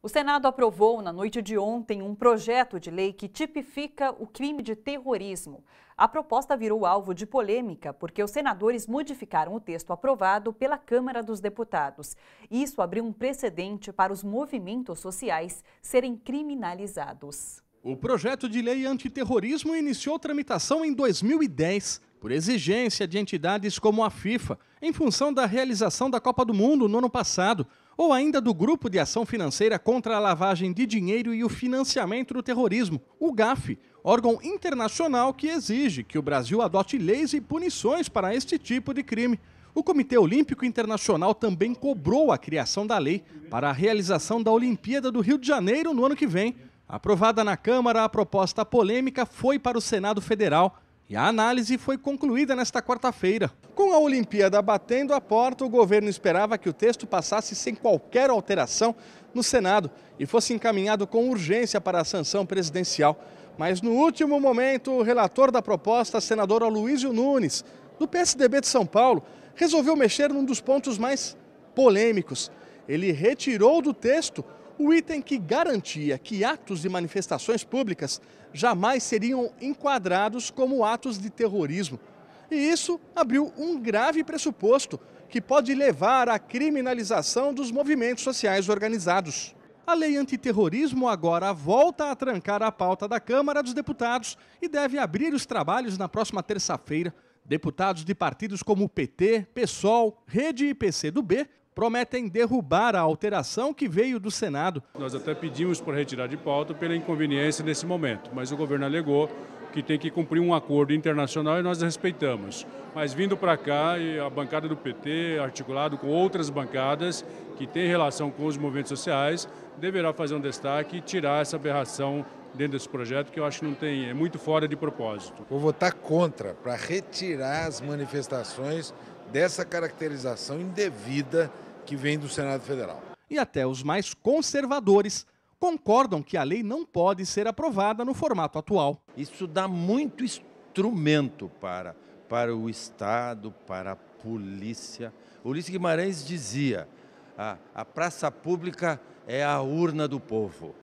O Senado aprovou na noite de ontem um projeto de lei que tipifica o crime de terrorismo. A proposta virou alvo de polêmica porque os senadores modificaram o texto aprovado pela Câmara dos Deputados. Isso abriu um precedente para os movimentos sociais serem criminalizados. O projeto de lei antiterrorismo iniciou tramitação em 2010 por exigência de entidades como a FIFA, em função da realização da Copa do Mundo no ano passado, ou ainda do Grupo de Ação Financeira contra a Lavagem de Dinheiro e o Financiamento do Terrorismo, o GAF, órgão internacional que exige que o Brasil adote leis e punições para este tipo de crime. O Comitê Olímpico Internacional também cobrou a criação da lei para a realização da Olimpíada do Rio de Janeiro no ano que vem. Aprovada na Câmara, a proposta polêmica foi para o Senado Federal e a análise foi concluída nesta quarta-feira. Com a Olimpíada batendo a porta, o governo esperava que o texto passasse sem qualquer alteração no Senado e fosse encaminhado com urgência para a sanção presidencial. Mas no último momento, o relator da proposta, senador Aloysio Nunes, do PSDB de São Paulo, resolveu mexer num dos pontos mais polêmicos. Ele retirou do texto o item que garantia que atos de manifestações públicas jamais seriam enquadrados como atos de terrorismo. E isso abriu um grave pressuposto que pode levar à criminalização dos movimentos sociais organizados. A lei antiterrorismo agora volta a trancar a pauta da Câmara dos Deputados e deve abrir os trabalhos na próxima terça-feira. Deputados de partidos como o PT, PSOL, Rede e PCdoB prometem derrubar a alteração que veio do Senado. Nós até pedimos por retirar de pauta pela inconveniência nesse momento, mas o governo alegou que tem que cumprir um acordo internacional e nós respeitamos. Mas vindo para cá, a bancada do PT, articulado com outras bancadas que têm relação com os movimentos sociais, deverá fazer um destaque e tirar essa aberração dentro desse projeto que eu acho que não tem, é muito fora de propósito. Vou votar contra para retirar as manifestações dessa caracterização indevida que vem do Senado Federal. E até os mais conservadores concordam que a lei não pode ser aprovada no formato atual. Isso dá muito instrumento para, para o Estado, para a polícia. Ulisses Guimarães dizia: a, a praça pública é a urna do povo.